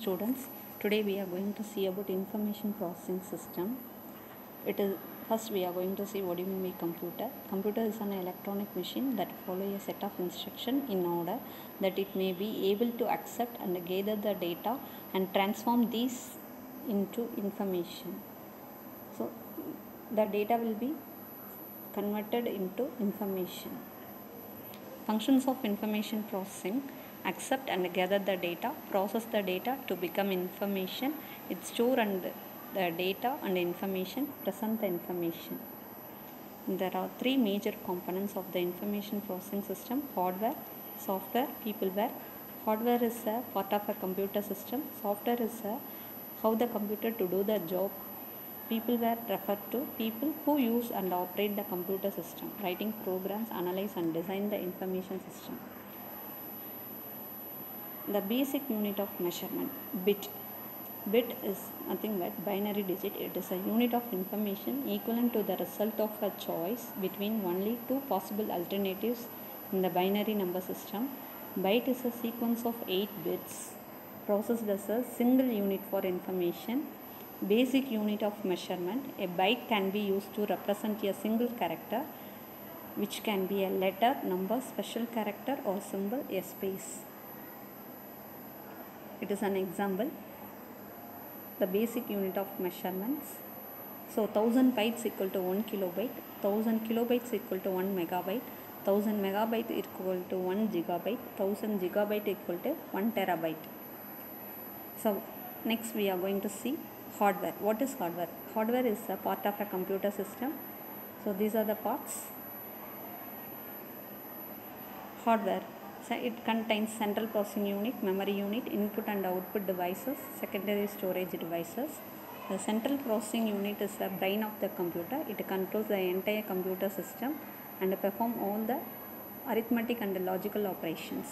Students, today we are going to see about information processing system. It is first we are going to see what do you mean by computer. Computer is an electronic machine that follow a set of instruction in order that it may be able to accept and gather the data and transform these into information. So the data will be converted into information. Functions of information processing accept and gather the data, process the data to become information, it store and the data and information, present the information. There are three major components of the information processing system hardware, software, peopleware. Hardware is a part of a computer system, software is a how the computer to do the job peopleware referred to people who use and operate the computer system writing programs analyze and design the information system the basic unit of measurement bit. Bit is nothing but binary digit. It is a unit of information equivalent to the result of a choice between only two possible alternatives in the binary number system. Byte is a sequence of 8 bits. Processed as a single unit for information. Basic unit of measurement. A byte can be used to represent a single character which can be a letter number special character or symbol a space it is an example. The basic unit of measurements. So 1000 bytes equal to 1 kilobyte. 1000 kilobytes equal to 1 megabyte. 1000 megabyte equal to 1 gigabyte. 1000 gigabyte equal to 1 terabyte. So next we are going to see hardware. What is hardware? Hardware is a part of a computer system. So these are the parts. Hardware it contains central processing unit memory unit input and output devices secondary storage devices. The central processing unit is the brain of the computer. It controls the entire computer system and perform all the arithmetic and logical operations.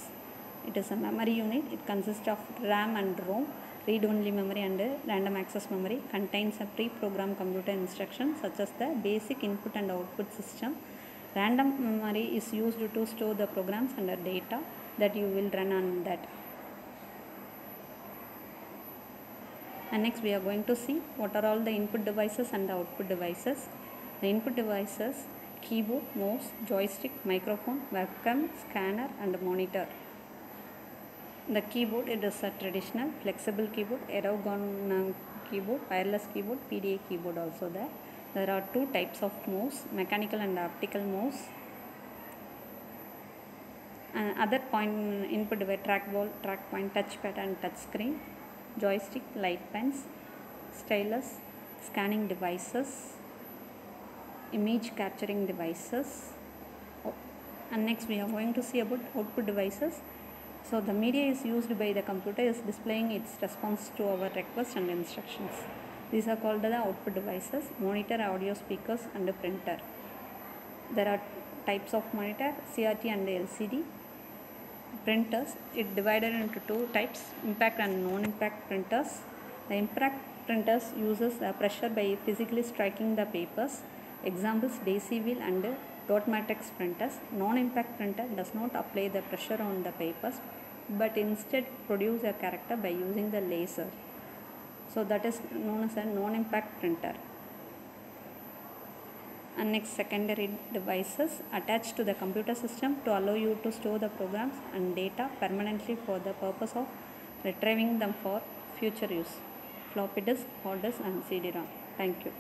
It is a memory unit. It consists of ram and rom. Read only memory and random access memory contains a pre-programmed computer instructions such as the basic input and output system random memory is used to store the programs and the data that you will run on that. And next we are going to see what are all the input devices and the output devices. The input devices keyboard mouse joystick microphone webcam scanner and monitor. The keyboard it is a traditional flexible keyboard ergonomic keyboard wireless keyboard pda keyboard also there there are two types of mouse mechanical and optical mouse and other point input device trackball track point touchpad and touch screen joystick light pens stylus scanning devices image capturing devices. Oh, and next we are going to see about output devices. So the media is used by the computer is displaying its response to our request and instructions. These are called the output devices, monitor, audio speakers and printer. There are types of monitor, CRT and LCD. Printers, it divided into two types, impact and non-impact printers. The impact printers uses pressure by physically striking the papers. Examples, daisy wheel and dot matrix printers. Non-impact printer does not apply the pressure on the papers but instead produce a character by using the laser. So that is known as a non-impact printer. And next secondary devices attached to the computer system to allow you to store the programs and data permanently for the purpose of retrieving them for future use. Floppy disk, hard disk and CD-ROM. Thank you.